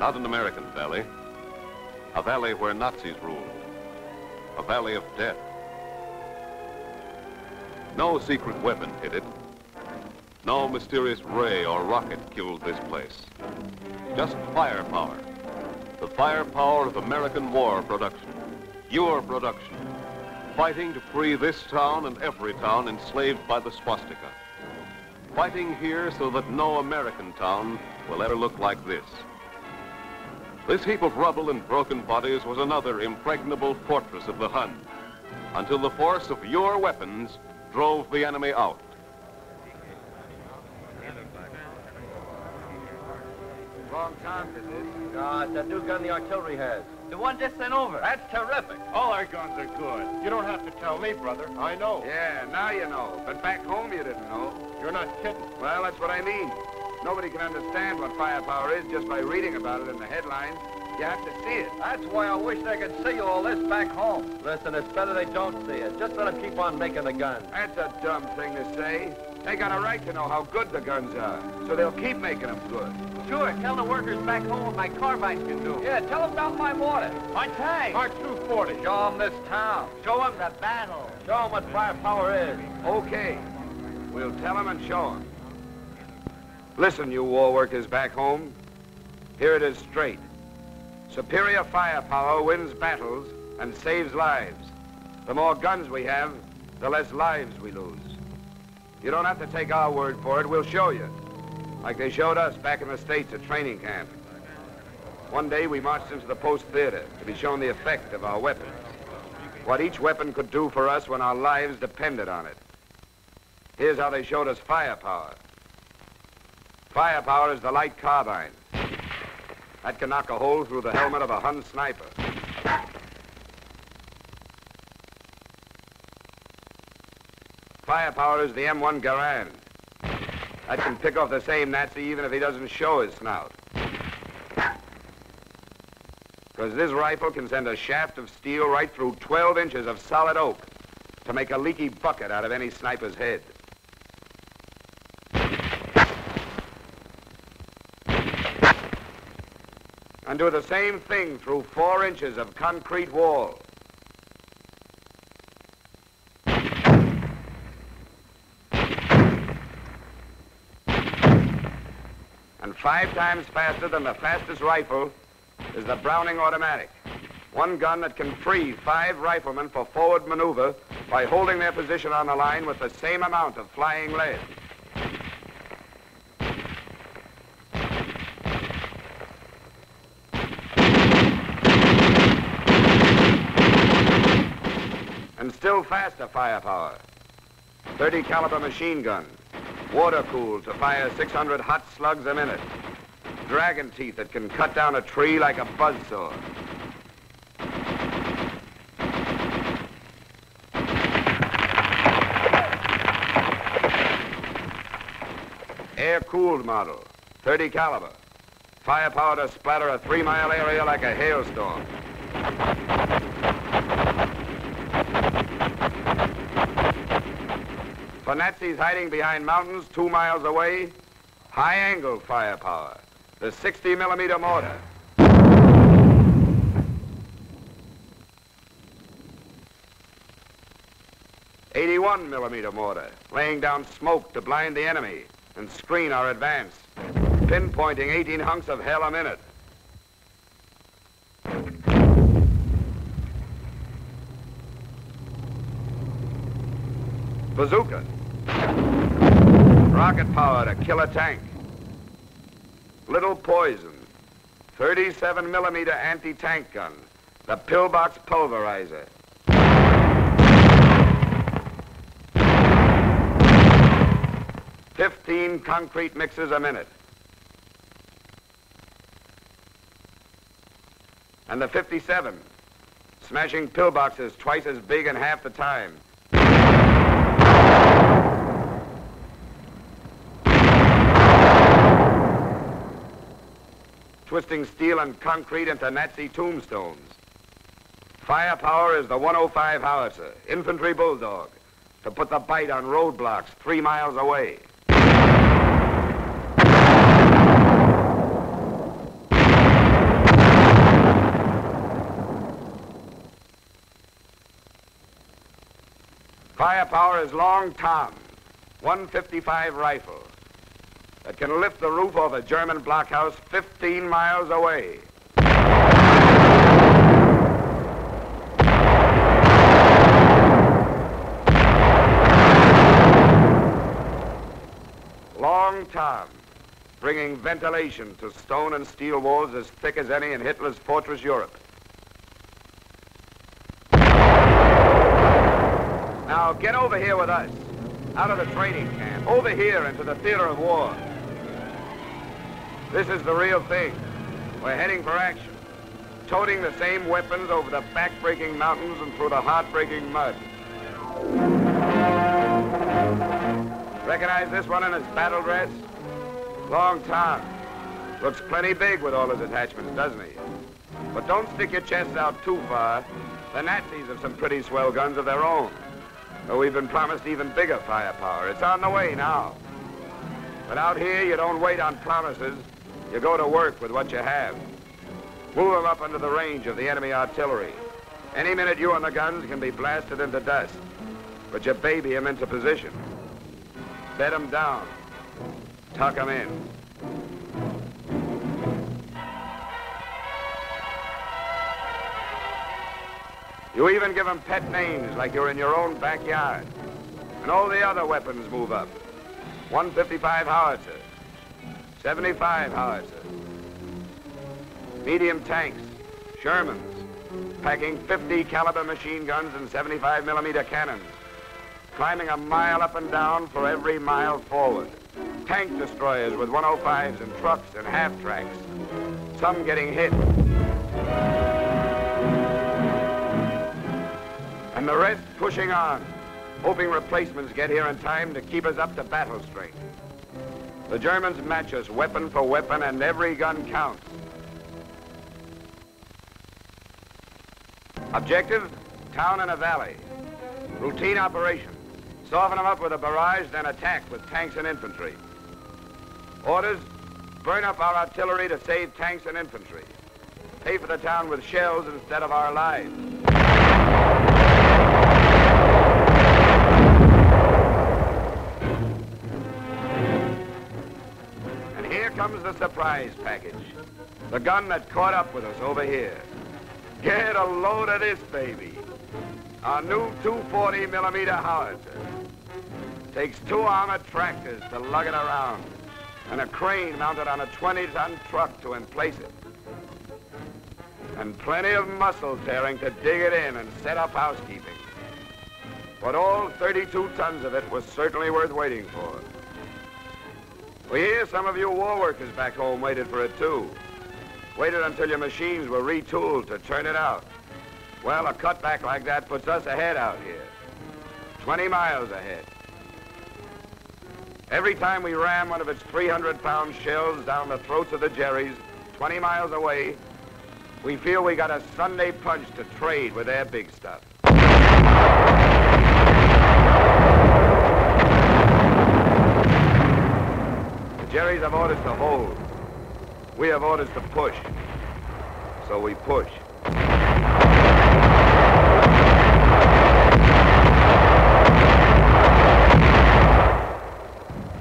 Not an American valley. A valley where Nazis ruled. A valley of death. No secret weapon hit it. No mysterious ray or rocket killed this place. Just firepower. The firepower of American war production. Your production. Fighting to free this town and every town enslaved by the swastika. Fighting here so that no American town will ever look like this. This heap of rubble and broken bodies was another impregnable fortress of the Hun, until the force of your weapons drove the enemy out. Wrong time for this. Ah, it's that new gun the artillery has. The one just sent over. That's terrific. All our guns are good. You don't have to tell me, brother. I know. Yeah, now you know. But back home you didn't know. You're not kidding. Well, that's what I mean. Nobody can understand what firepower is just by reading about it in the headlines. You have to see it. That's why I wish they could see you all this back home. Listen, it's better they don't see it. Just let them keep on making the guns. That's a dumb thing to say. They got a right to know how good the guns are, so they'll keep making them good. Sure, tell the workers back home what my carbines can do. Yeah, tell them about my mortar. My tank. Our 240. Show them this town. Show them the battle. Show them what firepower is. Okay. We'll tell them and show them. Listen, you war workers back home. Here it is straight. Superior firepower wins battles and saves lives. The more guns we have, the less lives we lose. You don't have to take our word for it. We'll show you. Like they showed us back in the States at training camp. One day we marched into the post theater to be shown the effect of our weapons. What each weapon could do for us when our lives depended on it. Here's how they showed us firepower. Firepower is the light carbine. That can knock a hole through the helmet of a Hun sniper. Firepower is the M1 Garand. That can pick off the same Nazi even if he doesn't show his snout. Because this rifle can send a shaft of steel right through 12 inches of solid oak to make a leaky bucket out of any sniper's head. And do the same thing through four inches of concrete wall. And five times faster than the fastest rifle is the Browning automatic. One gun that can free five riflemen for forward maneuver by holding their position on the line with the same amount of flying lead. And still faster firepower. 30 caliber machine gun, water cooled to fire 600 hot slugs a minute. Dragon teeth that can cut down a tree like a buzzsaw. Air-cooled model, 30 caliber. Firepower to splatter a three-mile area like a hailstorm. For Nazis hiding behind mountains two miles away, high-angle firepower, the 60 millimeter mortar. Eighty-one millimeter mortar, laying down smoke to blind the enemy and screen our advance, pinpointing 18 hunks of hell a minute. Bazooka. Rocket power to kill a tank. Little poison. 37 millimeter anti-tank gun. The pillbox pulverizer. Fifteen concrete mixes a minute. And the 57, smashing pillboxes twice as big in half the time. twisting steel and concrete into Nazi tombstones. Firepower is the 105 howitzer, infantry bulldog, to put the bite on roadblocks three miles away. Firepower is Long Tom, 155 rifle, that can lift the roof of a German blockhouse 15 miles away. Long Tom, bringing ventilation to stone and steel walls as thick as any in Hitler's fortress Europe. Now get over here with us, out of the training camp, over here into the theater of war. This is the real thing. We're heading for action, toting the same weapons over the back-breaking mountains and through the heart-breaking mud. Recognize this one in his battle dress? Long Tom. Looks plenty big with all his attachments, doesn't he? But don't stick your chests out too far. The Nazis have some pretty swell guns of their own. Though we've been promised even bigger firepower. It's on the way now. But out here, you don't wait on promises. You go to work with what you have. Move them up under the range of the enemy artillery. Any minute you and the guns can be blasted into dust. But you baby 'em into position. Bed 'em down. Tuck 'em in. You even give 'em pet names like you're in your own backyard. And all the other weapons move up. 155 howitzer, 75 howitzer, medium tanks, Shermans, packing 50 caliber machine guns and 75 millimeter cannons, climbing a mile up and down for every mile forward. Tank destroyers with 105s and trucks and half tracks, some getting hit. And the rest pushing on, hoping replacements get here in time to keep us up to battle strength. The Germans match us weapon for weapon, and every gun counts. Objective, town in a valley. Routine operation. Soften them up with a barrage, then attack with tanks and infantry. Orders, burn up our artillery to save tanks and infantry. Pay for the town with shells instead of our lives. Comes the surprise package. The gun that caught up with us over here. Get a load of this baby. Our new 240 millimeter howitzer. Takes two armored tractors to lug it around and a crane mounted on a 20-ton truck to emplace it. And plenty of muscle tearing to dig it in and set up housekeeping. But all 32 tons of it was certainly worth waiting for. We hear some of you war workers back home waited for it too. Waited until your machines were retooled to turn it out. Well, a cutback like that puts us ahead out here. 20 miles ahead. Every time we ram one of its 300-pound shells down the throats of the Jerries, 20 miles away, we feel we got a Sunday punch to trade with their big stuff. The Jerries have orders to hold. We have orders to push. So we push.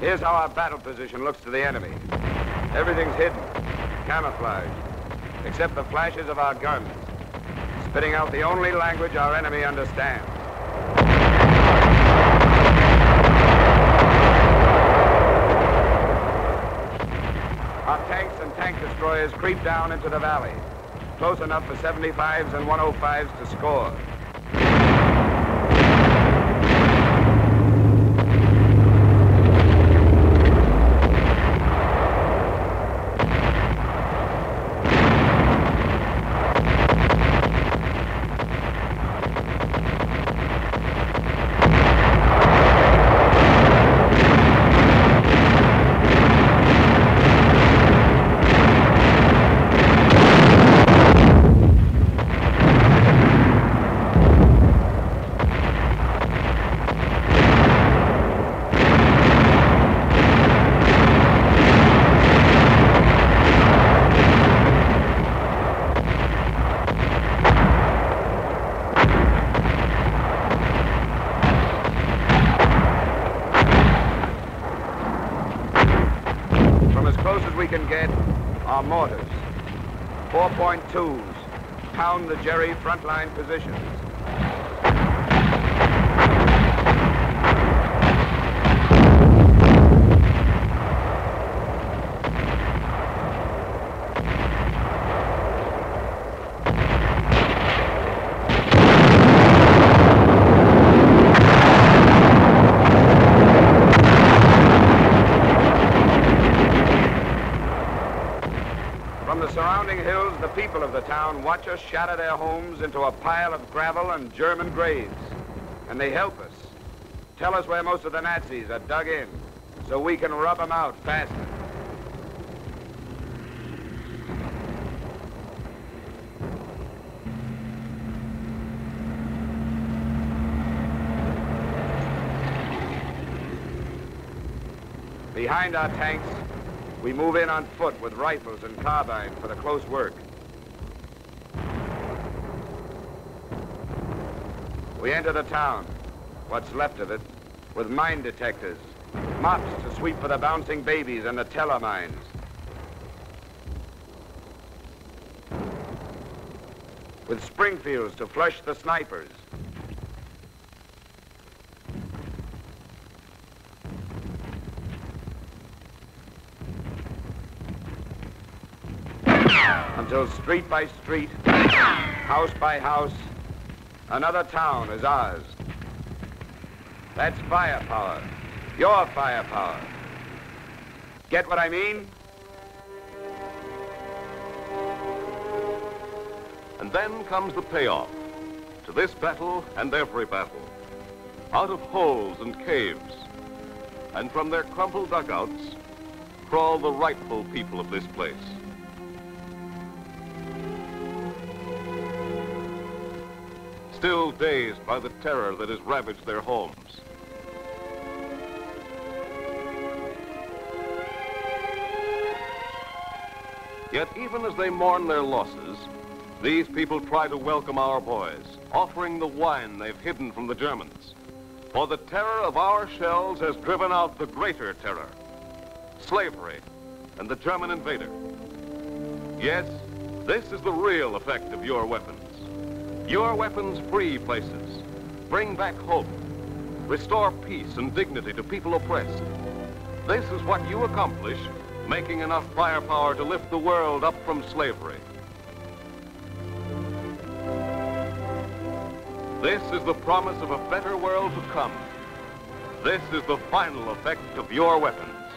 Here's how our battle position looks to the enemy. Everything's hidden, camouflaged, except the flashes of our guns, spitting out the only language our enemy understands. Our tanks and destroyers creep down into the valley, close enough for 75s and 105s to score. Mortars. 4.2s pound the Jerry frontline positions. From the surrounding hills, the people of the town watch us shatter their homes into a pile of gravel and German graves. And they help us. Tell us where most of the Nazis are dug in, so we can rub them out faster. Behind our tanks, we move in on foot with rifles and carbines for the close work. We enter the town, what's left of it, with mine detectors, mops to sweep for the bouncing babies and the teller mines. With Springfields to flush the snipers. until street by street, house by house, another town is ours. That's firepower. Your firepower. Get what I mean? And then comes the payoff to this battle and every battle. Out of holes and caves, and from their crumpled dugouts, crawl the rightful people of this place. Still dazed by the terror that has ravaged their homes. Yet even as they mourn their losses, these people try to welcome our boys, offering the wine they've hidden from the Germans. For the terror of our shells has driven out the greater terror, slavery and the German invader. Yes, this is the real effect of your weapons. Your weapons free places, bring back hope, restore peace and dignity to people oppressed. This is what you accomplish, making enough firepower to lift the world up from slavery. This is the promise of a better world to come. This is the final effect of your weapons.